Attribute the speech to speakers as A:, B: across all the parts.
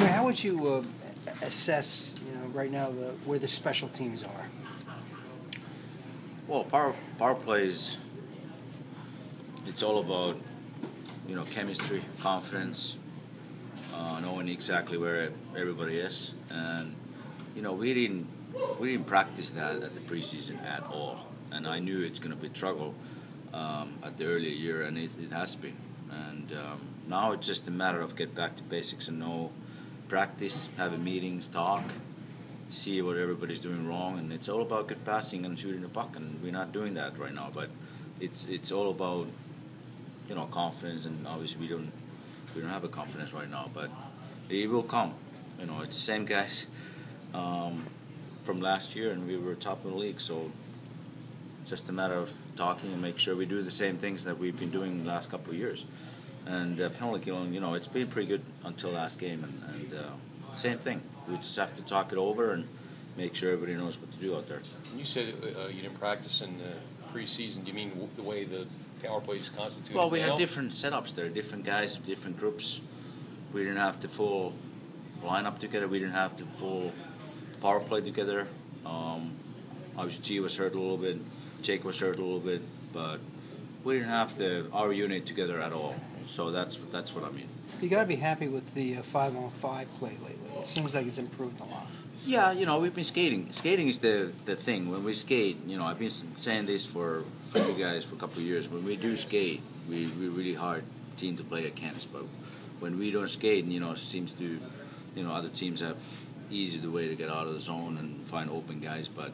A: How would you uh, assess, you know, right now the, where the special teams are?
B: Well, power power plays. It's all about you know chemistry, confidence, uh, knowing exactly where everybody is, and you know we didn't we didn't practice that at the preseason at all, and I knew it's going to be trouble um, at the earlier year, and it, it has been, and um, now it's just a matter of get back to basics and know practice, having meetings, talk, see what everybody's doing wrong, and it's all about good passing and shooting the puck, and we're not doing that right now. But it's it's all about you know confidence, and obviously we don't we don't have a confidence right now, but it will come. You know, it's the same guys um, from last year, and we were top of the league, so it's just a matter of talking and make sure we do the same things that we've been doing the last couple of years. And uh, penalty killing, you know, it's been pretty good until last game, and, and uh, same thing. We just have to talk it over and make sure everybody knows what to do out there.
C: You said uh, you didn't practice in the preseason. Do you mean the way the power play is constituted?
B: Well, we
C: now?
B: had different setups there, different guys, different groups. We didn't have the full lineup together. We didn't have the full power play together. Um, obviously, G was hurt a little bit. Jake was hurt a little bit, but we didn't have the our unit together at all. So that's that's what I mean.
A: You got to be happy with the uh, five on five play lately. It seems like it's improved a lot.
B: Yeah, you know, we've been skating. Skating is the, the thing. When we skate, you know, I've been saying this for, for you guys for a couple of years. When we do skate, we, we're really hard team to play against. But when we don't skate, you know, it seems to, you know, other teams have easy the way to get out of the zone and find open guys. But,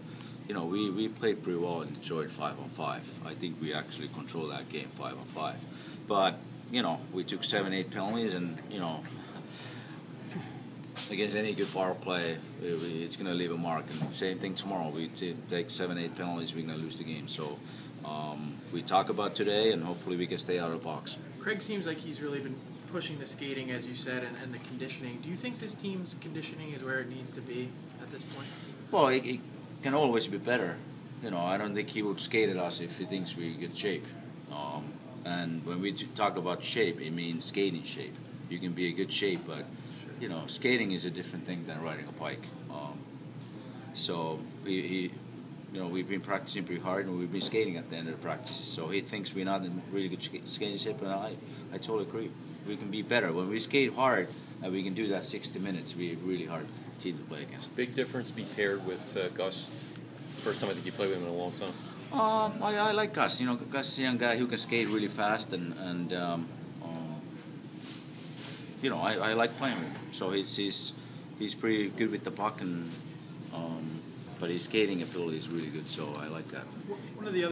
B: you know, we, we played pretty well in Detroit five on five. I think we actually controlled that game five on five. But, you know, we took seven, eight penalties and, you know, against any good power play, it's going to leave a mark. And same thing tomorrow. We take seven, eight penalties, we're going to lose the game. So um, we talk about today, and hopefully we can stay out of the box.
D: Craig seems like he's really been pushing the skating, as you said, and, and the conditioning. Do you think this team's conditioning is where it needs to be at this point?
B: Well, it, it can always be better. You know, I don't think he would skate at us if he thinks we're in good shape. Um, and when we talk about shape, it means skating shape. You can be in good shape, but you know, skating is a different thing than riding a bike. Um, so he, he, you know, we've been practicing pretty hard, and we've been skating at the end of the practices. So he thinks we're not in really good skating shape, and I, I totally agree. We can be better when we skate hard, and we can do that 60 minutes. We're really hard team to play against.
C: Big difference be paired with uh, Gus. First time I think you played with him in a long time.
B: Uh, I, I like Gus. You know, Gus is a young guy who can skate really fast, and and um, you know, I, I like playing with him. So he's he's he's pretty good with the puck, and um, but his skating ability is really good. So I like that.
D: One of the other